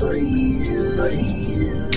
Oh.